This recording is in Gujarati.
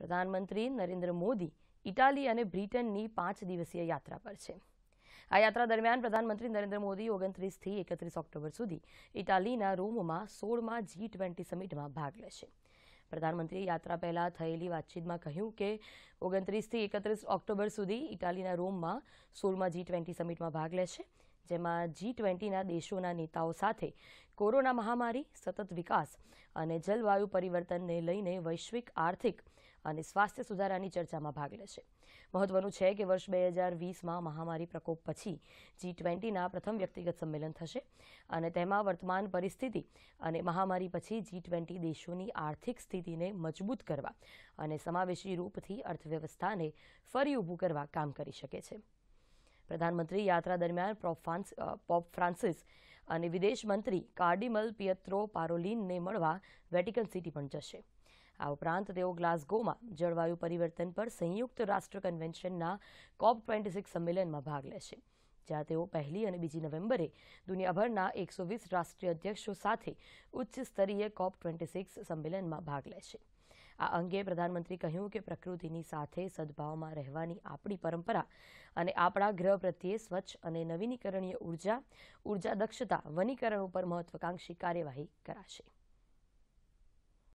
પ્રધાનમંત્રી નરેન્દ્ર મોદી ઇટાલી અને બ્રિટનની પાંચ દિવસીય યાત્રા પર છે. આ યાત્રા દરમિયાન પ્રધાનમંત્રી નરેન્દ્ર મોદી ઓગણત્રીસથી એકત્રીસ ઓક્ટોબર સુધી ઇટાલીના રોમમાં સોળમાં જી ટ્વેન્ટી સમિટમાં ભાગ લેશે. પ્રધાનમંત્રીએ યાત્રા પહેલા થયેલી વાતચીતમાં કહ્યું કે ઓગણત્રીસથી એકત્રીસ ઓક્ટોબર સુધી ઇટાલીના રોમમાં સોળમાં જી ટ્વેન્ટી સમિટમાં ભાગ લેશે, જેમાં જી ટ્વેન્ટીના દેશોના નેતાઓ સાથે કોરોના મહામારી, સતત વિકાસ અને જલવાયુ પરિવર્તનને લઈને વૈશ્વિક આર્થિક અને સ્વાસ્થ્ય સુધારાની ચર્ચામાં ભાગ લેશે. મહત્વનું છે કે વર્ષ બે હજાર વીસમાં મહામારી પ્રકોપ પછી જી ટ્વેન્ટીના પ્રથમ વ્યક્તિગત સંમેલન થશે અને તેમાં વર્તમાન પરિસ્થિતિ અને મહામારી પછી જી ટ્વેન્ટી દેશોની આર્થિક સ્થિતિને મજબૂત કરવા અને સમાવેશી રૂપથી અર્થવ્યવસ્થાને ફરી ઊભું કરવા કામ કરી શકે છે. પ્રધાનમંત્રી યાત્રા દરમિયાન પોપ ફ્રાન્સ પોપ ફ્રાન્સિસ અને વિદેશ મંત્રી કાર્ડિમલ પિયત્રો પારોલિનને મળવા વેટિકન સિટી પણ જશે. આ ઉપરાંત તેઓ ગ્લાસગોમાં જળવાયુ પરિવર્તન પર સંયુક્ત રાષ્ટ્ર કન્વેન્શનના કોપ ટ્વેન્ટી સિક્સ સંમેલનમાં ભાગ લેશે, જ્યાં તેઓ પહેલી અને બીજી નવેમ્બરે દુનિયાભરના એકસો વીસ રાષ્ટ્રીય અધ્યક્ષો સાથે ઉચ્ચ સ્તરીય કોપ ટ્વેન્ટી સિક્સ સંમેલનમાં ભાગ લેશે. આ અંગે પ્રધાનમંત્રી કહ્યું કે પ્રકૃતિની સાથે સદભાવમાં રહેવાની આપણી પરંપરા અને આપણા ગ્રહ પ્રત્યે સ્વચ્છ અને નવીનીકરણીય ઊર્જા ઊર્જા દક્ષતા, વનીકરણ ઉપર મહત્વાકાંક્ષી કાર્યવાહી કરાશે.